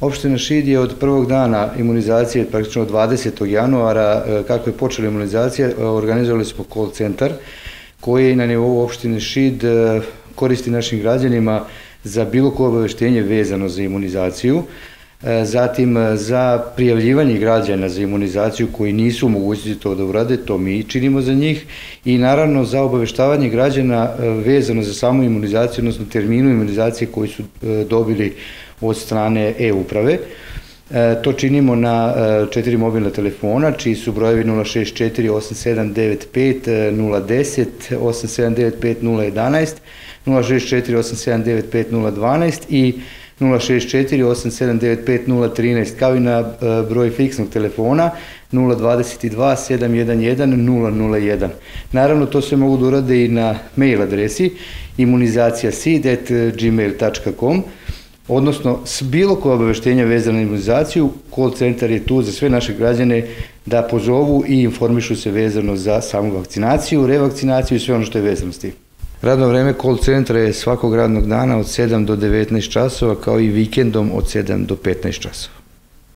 Opština Šid je od prvog dana imunizacije, praktično od 20. januara, e, kako je počela imunizacija, e, organizovali smo call centar koji na nivou opštine Šid e, koristi našim građanima za bilo koje obaveštenje vezano za imunizaciju. Zatim za prijavljivanje građana za imunizaciju koji nisu u mogućnosti to da urade, to mi činimo za njih i naravno za obaveštavanje građana vezano za samu imunizaciju, odnosno terminu imunizacije koji su dobili od strane e-uprave. E, to činimo na e, četiri mobilna telefona, čiji su brojevi 064 8795 010, 8795 011, 064 8795 012 i 064 8795 013, kao i na e, broj fiksnog telefona 022 711 001. Naravno, to se mogu da urade i na mail adresi imunizacija.sid.gmail.com odnosno s bilo koje obaveštenja vezane na imunizaciju, call centar je tu za sve naše građane da pozovu i informišu se vezano za samu vakcinaciju, revakcinaciju i sve ono što je vezano s tim. Radno vreme call centra je svakog radnog dana od 7 do 19 časova kao i vikendom od 7 do 15 časova.